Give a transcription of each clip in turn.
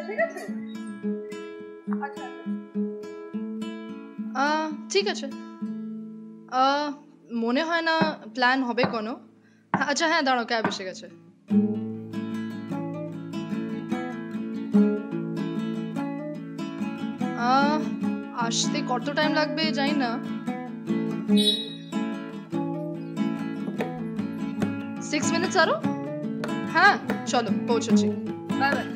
এসে গেছে? আচ্ছা। ঠিক আছে। মনে হয় না প্ল্যান হবে কোনো। হ্যাঁ, আচ্ছা হ্যাঁ দাঁড়াও ক্যাব এসে গেছে। আসতে কত টাইম লাগবে জানি না। সিক্স মিনিটস আরও? হ্যাঁ চলো পৌঁছচ্ছি বাই বাই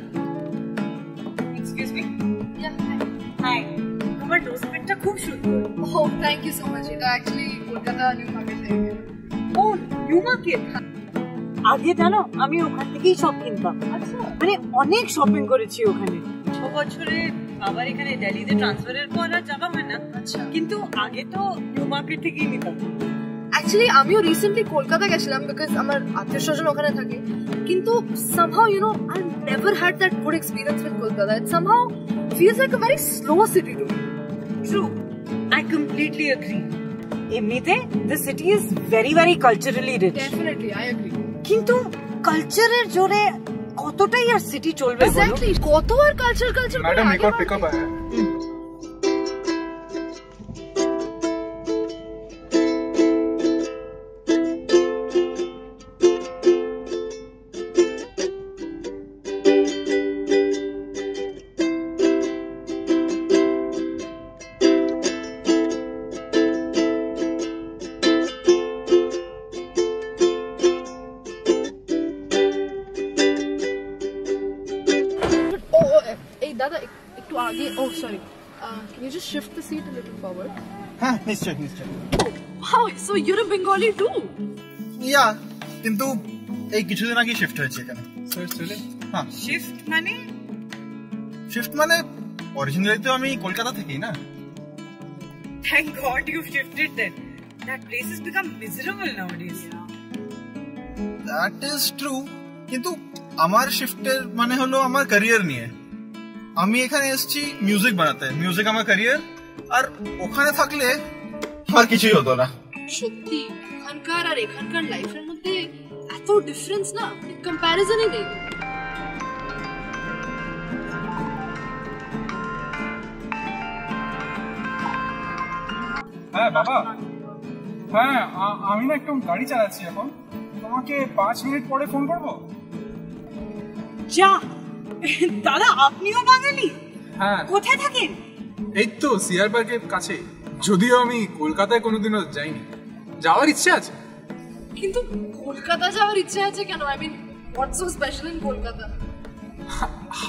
ও থ্যাংক ইউ সো মাচ এটা অ্যাকচুয়ালি কলকাতা নিউ মার্কেট থেকে ও নিউ মার্কেট আগে জানো আমি ওখান থেকেই সব কিনতাম। আচ্ছা। মানে অনেক শপিং করেছি ওখানে। ছ বছরে বাবার এখানে দিল্লিতে ট্রান্সফারের পর আর যাওয়া হয় না। আচ্ছা। কিন্তু আগে তো নিউ মার্কেট থেকেই নিতাম। অ্যাকচুয়ালি আমিও রিসেন্টলি কলকাতা গেছিলাম বিকজ আমার আত্মীয় স্বজন ওখানে থাকে। কিন্তু somehow you know I never had that good experience with Kolkata it somehow feels like a very slow city true I completely agri এমনিতে the city is very very culturally rich definitely I agree কিন্তু কালচারের জোরে কতটাই আর city চলবে বলো? Exactly কত আর culture culture madam एक और पिकअप आया है আগে ও sorry can you just shift the seat a little forward হ্যাঁ নিশ্চয় নিশ্চয় how so you're a bengali too yeah কিন্তু এই কিছুদিন আগে শিফট হয়েছে এখানে স্যার চলে হ্যাঁ শিফট মানে শিফট মানে অরিজিনালি তো আমি কলকাতা থেকেই না Thank God you shifted then. That place has become miserable nowadays. That is true কিন্তু আমার শিফটের মানে হলো আমার ক্যারিয়ার নিয়ে আমি এখানে এসেছি মিউজিক বানাতে মিউজিক আমার ক্যারিয়ার আর ওখানে থাকলে আর কিছুই হতো না সত্যি ওখানকার আর এখানকার লাইফের মধ্যে এত ডিফারেন্স না কম্প্যারিজনই নেই হ্যাঁ বাবা হ্যাঁ আ- আমি না একটু গাড়ি চালাচ্ছি এখন তোমাকে পাঁচ মিনিট পরে ফোন করবো যা দাদা আপনিও বাঙালি? হ্যাঁ। কোথায় থাকেন? এই তো সিআর পার্কের কাছে। যদিও আমি কলকাতায় কোনোদিনও যাইনি। যাওয়ার ইচ্ছে আছে? কিন্তু কলকাতা যাওয়ার ইচ্ছে আছে কেন? I mean what's so special in Kolkata?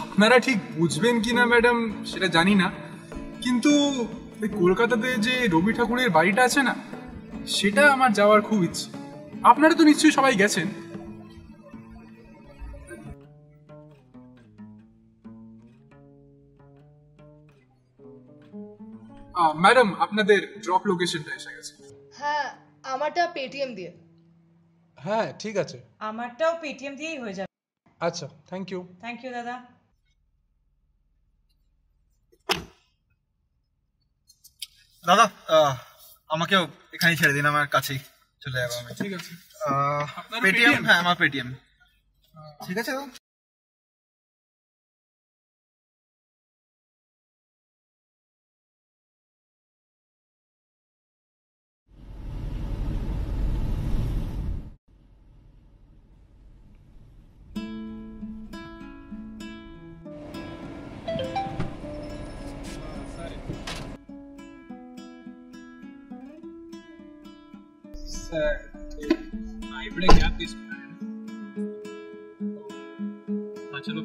আপনারা ঠিক বুঝবেন কিনা ম্যাডাম সেটা জানি না। কিন্তু কলকাতাতে যে রবি ঠাকুরের বাড়িটা আছে না সেটা আমার যাওয়ার খুব ইচ্ছে। আপনারা তো নিশ্চয়ই সবাই গেছেন। ম্যাডাম আপনাদের ড্রপ লোকেশনটা এসে গেছে। হ্যাঁ আমারটা পেটিএম দিয়ে। হ্যাঁ ঠিক আছে। আমারটাও পেটিএম দিয়েই হয়ে যাবে। আচ্ছা থ্যাংক ইউ থ্যাংক ইউ দাদা। দাদা আহ, আমাকেও এখানে ছেড়ে দিন আমার কাছেই চলে যাব। আমি ঠিক আছে। পেটিএম হ্যাঁ আমার পেটিএম ঠিক আছে দাদা? ఇప్పుడే గ్యాప్ తీసుకున్నాను. చలో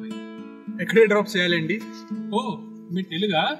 ఎక్కడే డ్రాప్ చేయాలండి? ఓ మీ తెలుగా?